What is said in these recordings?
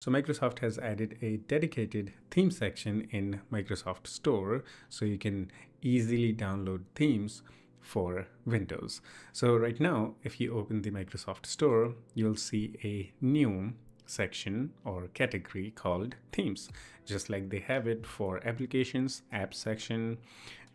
So Microsoft has added a dedicated theme section in Microsoft Store so you can easily download themes for Windows. So right now, if you open the Microsoft Store, you'll see a new section or category called themes, just like they have it for applications, app section,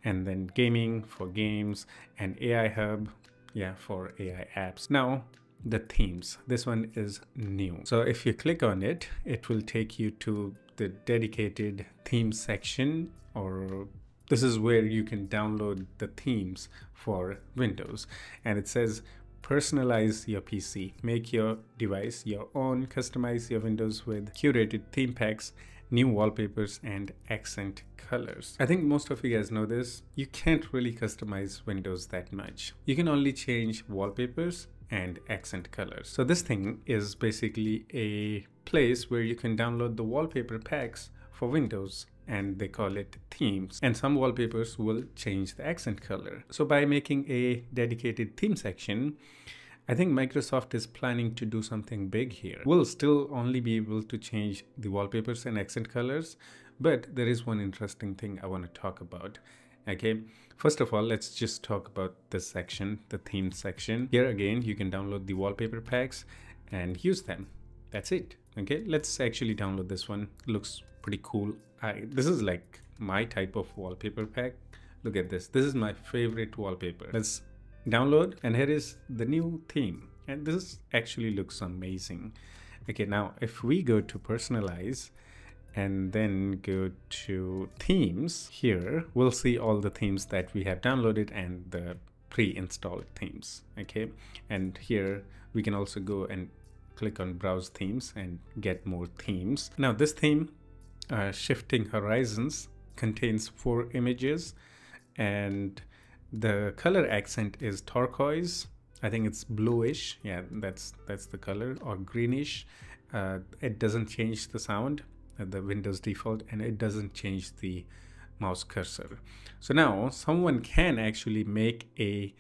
and then gaming for games and AI hub, yeah, for AI apps. Now, the themes. This one is new. So if you click on it, it will take you to the dedicated theme section or this is where you can download the themes for Windows. And it says personalize your PC, make your device your own, customize your Windows with curated theme packs, new wallpapers, and accent colors. I think most of you guys know this. You can't really customize Windows that much. You can only change wallpapers and accent colors. So this thing is basically a place where you can download the wallpaper packs for Windows and they call it themes and some wallpapers will change the accent color. So by making a dedicated theme section, I think Microsoft is planning to do something big here. We'll still only be able to change the wallpapers and accent colors, but there is one interesting thing I want to talk about okay first of all let's just talk about this section the theme section. Here again you can download the wallpaper packs and use them. That's it. Okay let's actually download this one. Looks pretty cool. I, this is like my type of wallpaper pack. Look at this. This is my favorite wallpaper. Let's download and here is the new theme. And this actually looks amazing. Okay now if we go to personalize and then go to themes. Here we'll see all the themes that we have downloaded and the pre-installed themes okay? And here we can also go and click on browse themes and get more themes. Now this theme uh, shifting horizons contains four images and the color accent is turquoise. I think it's bluish. Yeah that's that's the color or greenish. Uh, it doesn't change the sound the Windows default and it doesn't change the mouse cursor. So now someone can actually make a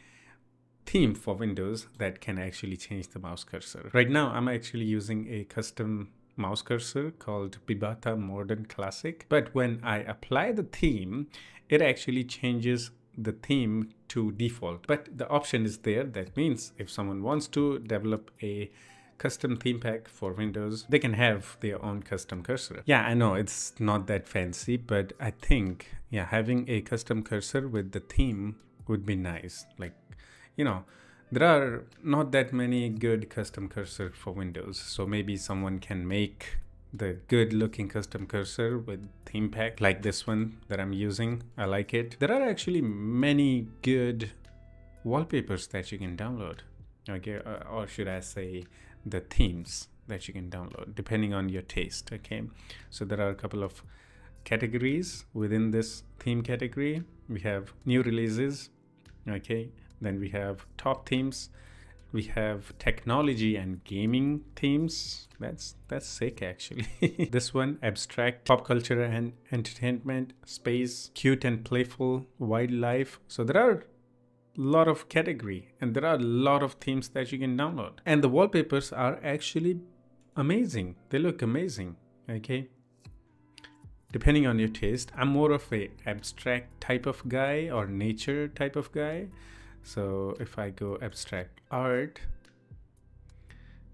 theme for Windows that can actually change the mouse cursor. Right now I'm actually using a custom mouse cursor called Bibata Modern Classic. But when I apply the theme, it actually changes the theme to default. But the option is there. That means if someone wants to develop a custom theme pack for Windows, they can have their own custom cursor. Yeah, I know it's not that fancy, but I think, yeah, having a custom cursor with the theme would be nice. Like, you know, there are not that many good custom cursor for Windows. So maybe someone can make the good looking custom cursor with theme pack like this one that I'm using. I like it. There are actually many good wallpapers that you can download. Okay, uh, or should I say the themes that you can download depending on your taste okay? So there are a couple of categories within this theme category. We have new releases okay? Then we have top themes. We have technology and gaming themes. That's that's sick actually. This one abstract pop culture and entertainment space cute and playful wildlife. So there are lot of category and there are a lot of themes that you can download and the wallpapers are actually amazing they look amazing okay depending on your taste i'm more of a abstract type of guy or nature type of guy so if i go abstract art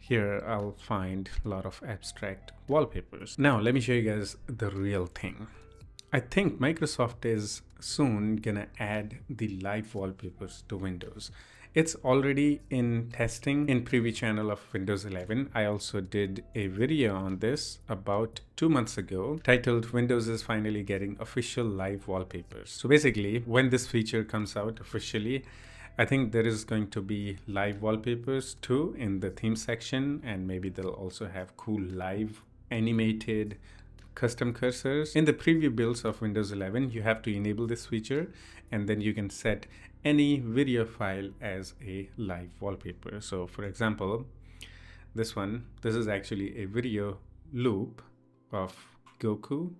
here I'll find a lot of abstract wallpapers. Now let me show you guys the real thing. I think Microsoft is soon gonna add the live wallpapers to Windows. It's already in testing in preview channel of Windows 11. I also did a video on this about two months ago titled Windows is finally getting official live wallpapers. So basically when this feature comes out officially, I think there is going to be live wallpapers too in the theme section and maybe they'll also have cool live animated custom cursors. In the preview builds of Windows 11, you have to enable this feature and then you can set any video file as a live wallpaper. So for example, this one, this is actually a video loop of Goku.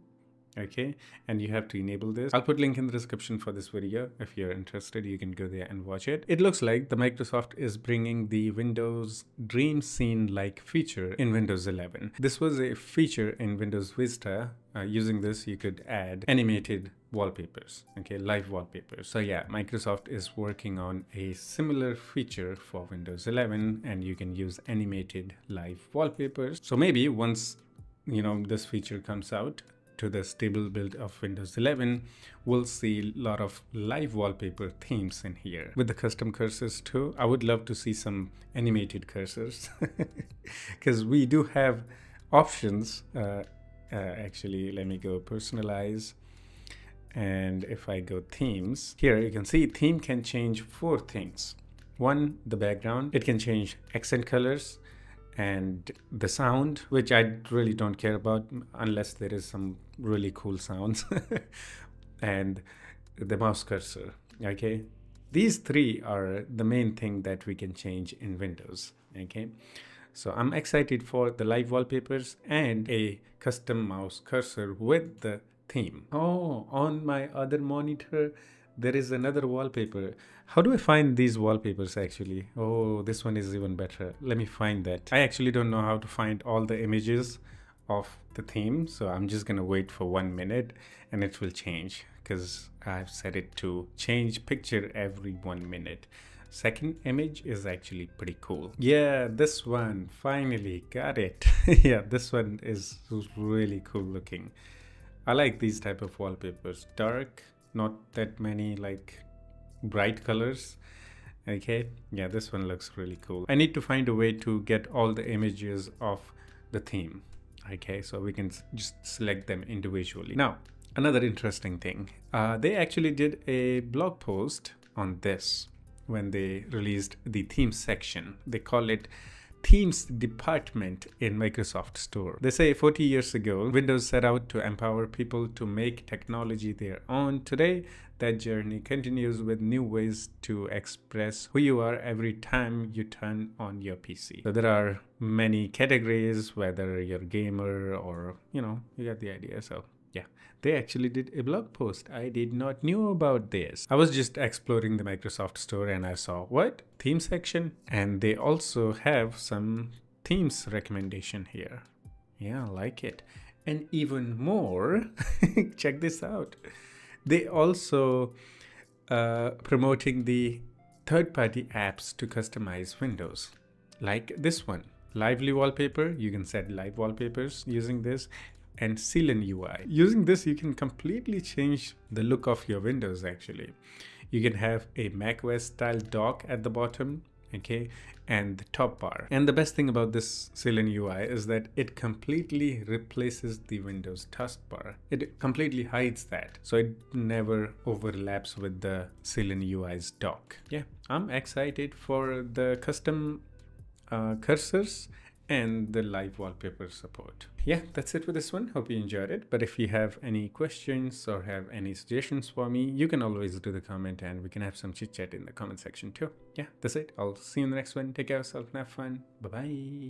Okay and you have to enable this. I'll put link in the description for this video. If you're interested you can go there and watch it. It looks like the microsoft is bringing the windows DreamScene like feature in windows 11 this was a feature in windows vista. Uh, using this you could add animated wallpapers okay live wallpapers. So yeah microsoft is working on a similar feature for windows 11 and you can use animated live wallpapers. So maybe once you know this feature comes out to the stable build of Windows 11, we'll see a lot of live wallpaper themes in here. With the custom cursors too, I would love to see some animated cursors because we do have options. Uh, uh, actually, let me go personalize. And if I go themes, here you can see theme can change four things. One, the background. It can change accent colors and the sound, which I really don't care about unless there is some really cool sounds, and the mouse cursor. Okay, these three are the main thing that we can change in Windows. Okay, so I'm excited for the live wallpapers and a custom mouse cursor with the theme. Oh, on my other monitor, there is another wallpaper. How do I find these wallpapers actually? Oh, this one is even better. Let me find that. I actually don't know how to find all the images of the theme. So I'm just gonna wait for one minute and it will change because I've set it to change picture every one minute. Second image is actually pretty cool. Yeah, this one, finally got it. yeah, this one is really cool looking. I like these type of wallpapers. Dark, not that many like bright colors. Okay yeah this one looks really cool. I need to find a way to get all the images of the theme. Okay so we can just select them individually. Now another interesting thing uh, they actually did a blog post on this when they released the theme section. They call it themes department in Microsoft Store. They say 40 years ago, Windows set out to empower people to make technology their own. Today, that journey continues with new ways to express who you are every time you turn on your PC. So there are many categories, whether you're a gamer or, you know, you get the idea. So yeah, they actually did a blog post. I did not knew about this. I was just exploring the Microsoft Store and I saw what theme section, and they also have some themes recommendation here. Yeah, I like it. And even more, check this out. They also uh, promoting the third-party apps to customize Windows, like this one. Lively wallpaper, you can set live wallpapers using this and Seelen UI. Using this, you can completely change the look of your windows actually. You can have a macOS style dock at the bottom, okay, and the top bar. And the best thing about this Seelen UI is that it completely replaces the Windows taskbar. It completely hides that, so it never overlaps with the Seelen UI's dock. Yeah, I'm excited for the custom uh, cursors and the live wallpaper support. Yeah, that's it for this one. Hope you enjoyed it. But if you have any questions or have any suggestions for me, you can always do the comment and we can have some chit chat in the comment section too. Yeah, that's it. I'll see you in the next one. Take care of yourself and have fun. Bye bye.